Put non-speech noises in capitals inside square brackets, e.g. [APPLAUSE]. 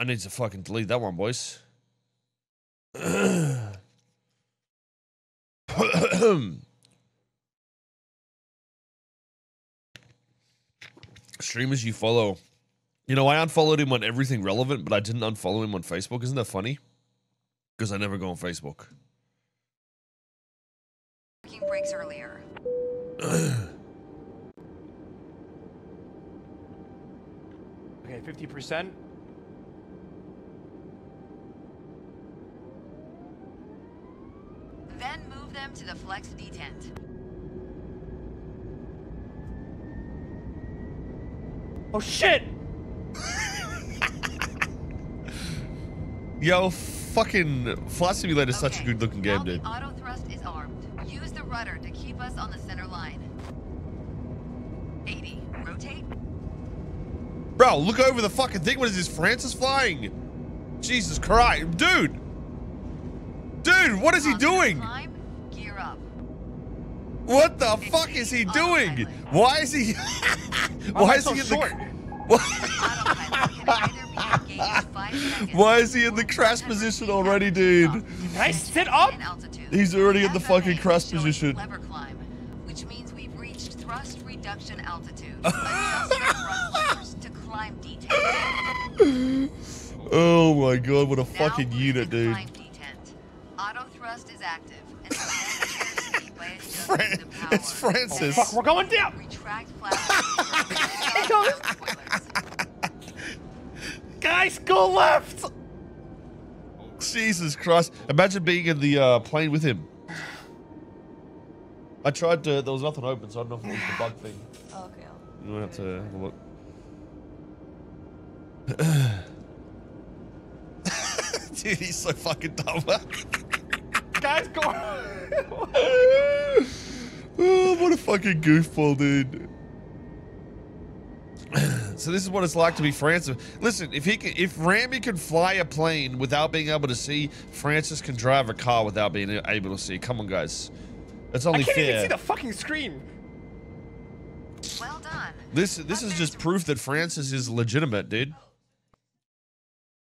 I need to fucking delete that one, boys. Streamers you follow. You know, I unfollowed him on everything relevant, but I didn't unfollow him on Facebook. Isn't that funny? Because I never go on Facebook. Taking breaks earlier. Okay, 50%. Then move them to the flex detent. Oh shit! [LAUGHS] Yo, fucking Flight Simulator is such a good looking game, dude. The auto thrust is armed. Use the rudder to keep us on the center line. 80. Rotate. Bro, look over the fucking thing. What is this? Francis flying? Jesus Christ. Dude! Dude, what is he doing? Climb. Gear up. What the fuck is he doing? Why is he. [LAUGHS] Why is he in the. Autopilot can either be engaged five seconds. Why is he in the crash position already, dude? Nice sit up! He's already in the fucking crash position. Which means we've reached thrust reduction altitude. [LAUGHS] Adjust your thrust levers to climb. [LAUGHS] Oh my god, what a fucking unit, dude. Climb detent. Auto thrust is active and suspends your speed by Fran- adjusting the power. it's Francis. Fuck, we're going down! Retract flaps. [LAUGHS] Guys, go left! Jesus Christ. Imagine being in the uh, plane with him. I tried to. There was nothing open, so I don't know if it was the bug thing. [SIGHS] Okay. You might have to have a look. [LAUGHS] [LAUGHS] Dude, he's so fucking dumb. Guys, go! [LAUGHS] oh, what a fucking goofball, dude. so this is what it's like to be Francis. Listen, if he can, if Ramee can fly a plane without being able to see, Francis can drive a car without being able to see. Come on, guys. That's I only can't even see the fucking screen! Well done. This this is just proof that Francis is legitimate, dude.